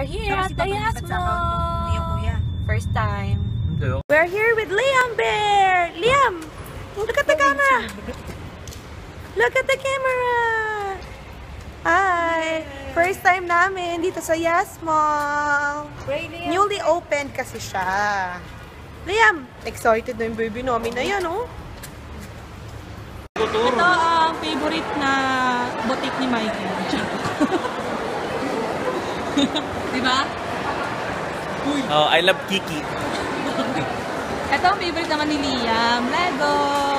We're here at the Yasmo. First time. Oh. We're here with Liam Bear. Liam, look at the camera. Look at the camera. Hi. First time namin dito sa Yas Mall. Newly opened kasi siya. Liam, excited na yung baby namin na yan, oh. Ito ang favorite na boutique ni Oh, I love Kiki. Ito ang favorite naman ni Liam. Lego!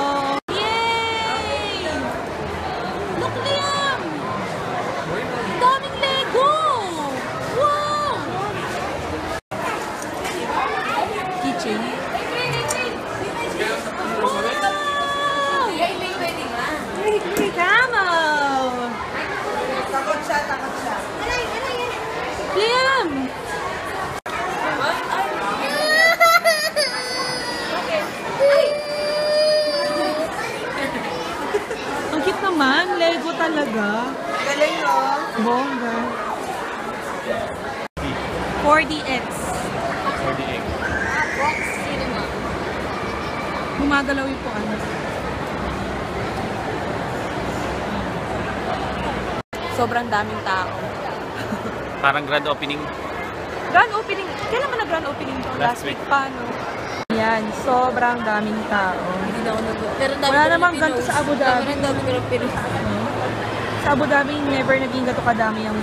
Talaga. Galing, no? Bongga. 4DX. 48. Gumagalaw yung po ano. Sobrang daming tao. Parang grand opening. Grand opening. Kailan man na grand opening to? Last Last week pa, no? Yan, sobrang daming tao. Hindi na ako nag Pero dami Wala ko namang pinost. ganito sa Abu Dhabi. Ang dami ko pinost. Sa Abu Dhabi, never naging gato kadami ang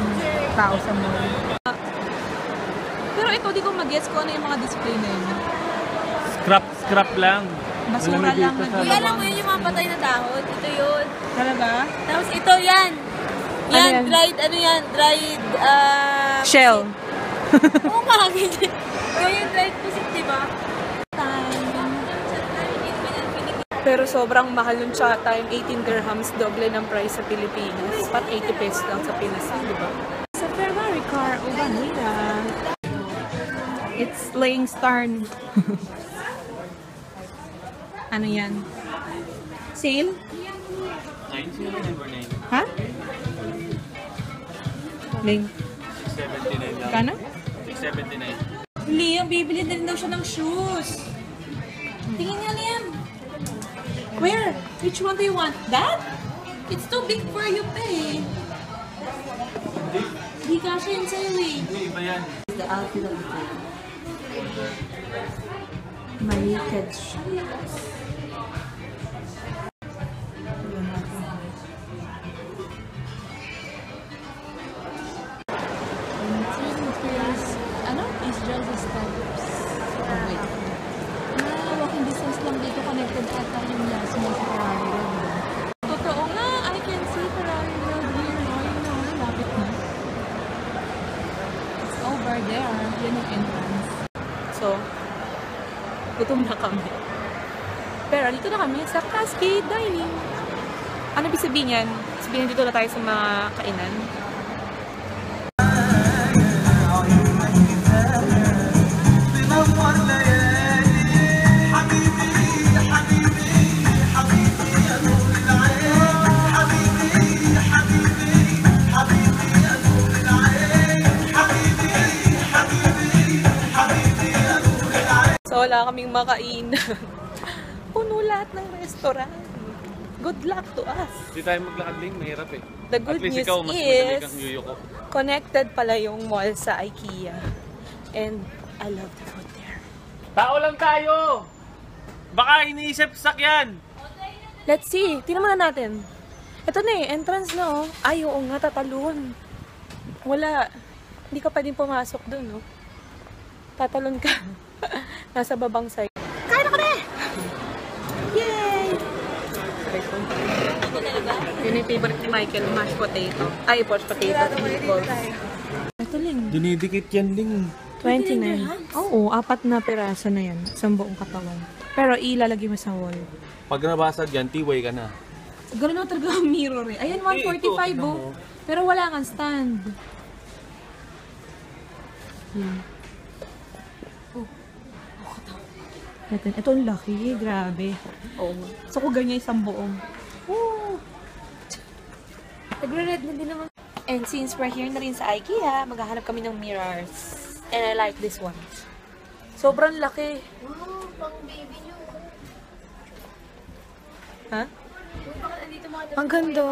tao sa mall. Pero ito, di ko mag-guess kung ano yung mga display na yun. Scrap, scrap lang. Basura Malamig lang dito sa alam mo yun yung mga patay na dahon? Ito yun. Talaga? Tapos ito yan. Ano Yan, yan? dried, ano yan, dried, ah... Shell. Oo nga, ganyan. Kaya yung dried pusit, di ba? Pero sobrang mahal nun siya time 18 dirhams, doble ng price sa Pilipinas. Pat 80 pesos lang sa Pinas, di ba? Sa Ferrari car, o Vanilla. It's laying starn. ano yan? Sale? 979 Ha? Ling. 679 lang. Kano? 679. Liam, bibili din daw siya ng shoes. Tingin nga. Where? Which one do you want? That? It's too big for you, pa eh. Hindi kasha yun sa'yo eh. Hindi, iba yan. The outfit of the day. My naked shoes. Connected ata yung Yasmo sa Ferrari Road. Totoo nga, I can see Ferrari Road here, no? Yun na, lapit na. It's over there. Yan yung entrance. So, gutom na kami. Pero dito na kami sa Cascade Dining. Ano ibig sabihin yan? Sabihin dito na tayo sa mga kainan. Wala kaming makain. Puno lahat ng restaurant. Good luck to us. Hindi tayo maglakad din, mahirap eh. The good At least news ikaw, mas is- yuyuko. Connected pala yung mall sa IKEA. And I love the food there. Tao lang tayo! Baka iniisip sakyan! Let's see. Tingnan muna natin. Ito na eh. Entrance na oh. Ay, oo nga. Tatalon. Wala. Hindi ka pwedeng pumasok dun, no? Tatalon ka. Nasa babang side. Kain na kami! Yay! Yun yung favorite ni Michael, mashed potato. Ay, mashed potato. Meatballs. Ito lang. Dinidikit yan ding. 29. Oo, apat na piraso na yan. Isang buong katawan. Pero ilalagay mo sa wall. Pag nabasag yan, tiway ka na. Ganun na talaga ang mirror eh. Ayan, Eh, ito, 145 oh. Pero wala kang stand. Hmm. Ito, ito ang laki. Grabe. Oo. So, kung ganyan isang buong. Oh. Nagre-red na din naman. And since we're here na rin sa IKEA, maghahanap kami ng mirrors. And I like this one. Sobrang laki. Wow, pang baby nyo. Ha? Mga Ang ganda.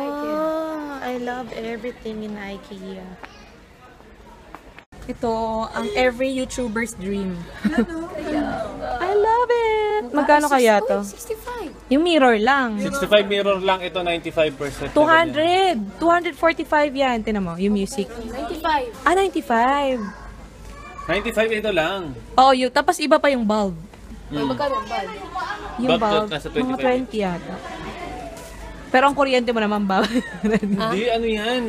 I love everything in IKEA. Ito, ang every YouTuber's dream. I love it! Magkano kaya to? 65. Yung mirror lang. 65 mirror lang, ito 95%. 200! 245 yan. Tinan mo, yung music. 95. Ah, 95. 95 ito lang. Oo, yung, tapos iba pa yung bulb. Uy, magkano? Yung Bulb, bulb, nasa mga 25 20 yata. Pero ang kuryente mo naman, ba? Hindi, ano yan?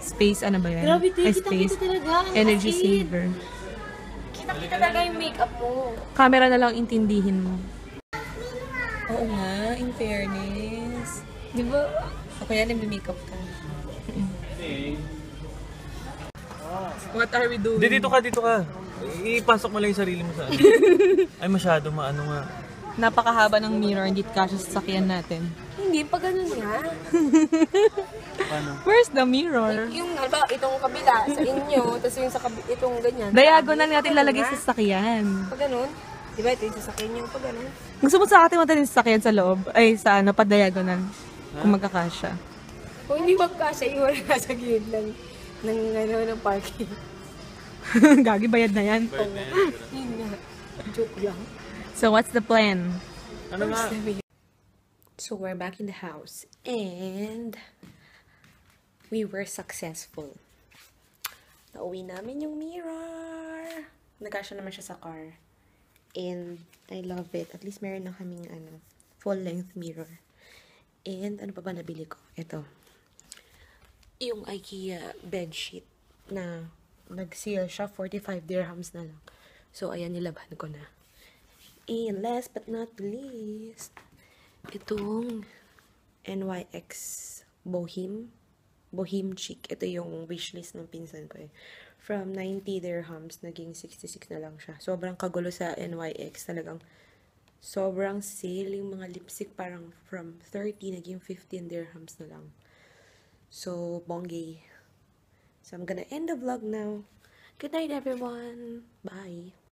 Space, ano ba yan? Grabe, te, Ay, kita-kita talaga. Energy saver. Kita-kita talaga yung makeup mo. Camera na lang intindihin mo. Oo nga, in fairness. Di ba? O kaya nag-makeup ka. What are we doing? Hindi, dito ka, dito ka. Ipasok mo lang yung sarili mo sa. Ay, masyado maano nga. Napakahaba ng mirror, hindi kasya sa sakyan natin. Hindi, pa ganun nga. Paano? Where's the mirror? Yung, alba, itong kabila sa inyo, tapos yung sa kabi- itong ganyan. Diagonal natin lalagay sa sakyan. Pag ganun, di ba ito yung sasakyan nyo, pag ganun. Gusto mo sa atin natin yung sasakyan sa loob? Ay, sa ano, pa diagonal. Kung magkakasya. Kung hindi magkasya, yung wala nasa gilid lang ng, ano, ng parking. Gagi, bayad na yan. Yun nga. Joke lang. So, what's the plan? Ano nga? So, we're back in the house. And, we were successful. Nauwi namin yung mirror. Nagkasya naman siya sa car. And, I love it. At least meron na kaming, ano, full-length mirror. And, ano pa ba nabili ko? Ito. Yung IKEA bedsheet na nag-sale siya. 45 dirhams na lang. So, ayan, nilaban ko na. And last but not least, itong NYX Bohem. Bohem Chic. Ito yung wishlist ng pinsan ko eh. From 90 dirhams, naging 66 na lang siya. Sobrang kagulo sa NYX. Talagang sobrang sale yung mga lipstick. Parang from 30, naging 15 dirhams na lang. So, bongay. So, I'm gonna end the vlog now. Good night, everyone. Bye.